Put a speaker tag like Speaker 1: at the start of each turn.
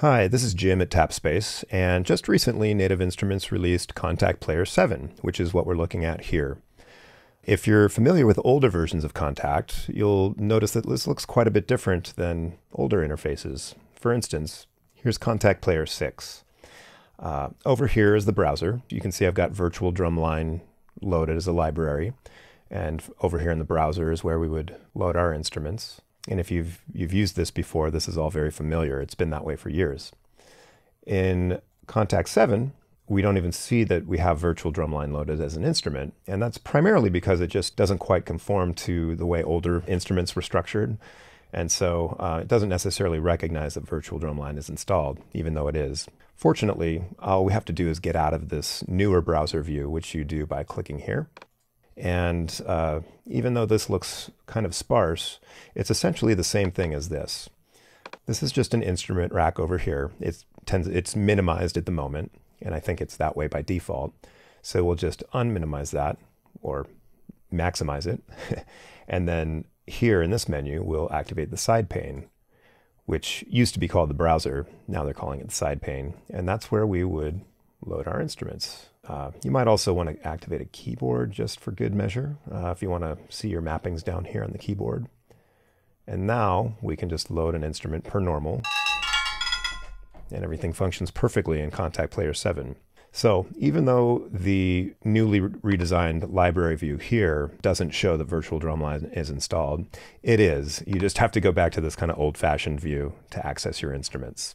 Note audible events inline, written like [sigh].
Speaker 1: Hi, this is Jim at Tapspace, and just recently Native Instruments released Kontakt Player 7, which is what we're looking at here. If you're familiar with older versions of Kontakt, you'll notice that this looks quite a bit different than older interfaces. For instance, here's Kontakt Player 6. Uh, over here is the browser. You can see I've got Virtual Drumline loaded as a library, and over here in the browser is where we would load our instruments. And if you've, you've used this before, this is all very familiar. It's been that way for years. In Kontakt 7, we don't even see that we have virtual drumline loaded as an instrument. And that's primarily because it just doesn't quite conform to the way older instruments were structured. And so uh, it doesn't necessarily recognize that virtual drumline is installed, even though it is. Fortunately, all we have to do is get out of this newer browser view, which you do by clicking here. And uh, even though this looks kind of sparse, it's essentially the same thing as this. This is just an instrument rack over here. It's, tends, it's minimized at the moment, and I think it's that way by default. So we'll just unminimize that or maximize it. [laughs] and then here in this menu, we'll activate the side pane, which used to be called the browser. Now they're calling it the side pane. And that's where we would load our instruments. Uh, you might also want to activate a keyboard just for good measure uh, if you want to see your mappings down here on the keyboard. And now we can just load an instrument per normal and everything functions perfectly in Kontakt Player 7. So even though the newly redesigned library view here doesn't show the virtual drumline is installed, it is. You just have to go back to this kind of old-fashioned view to access your instruments.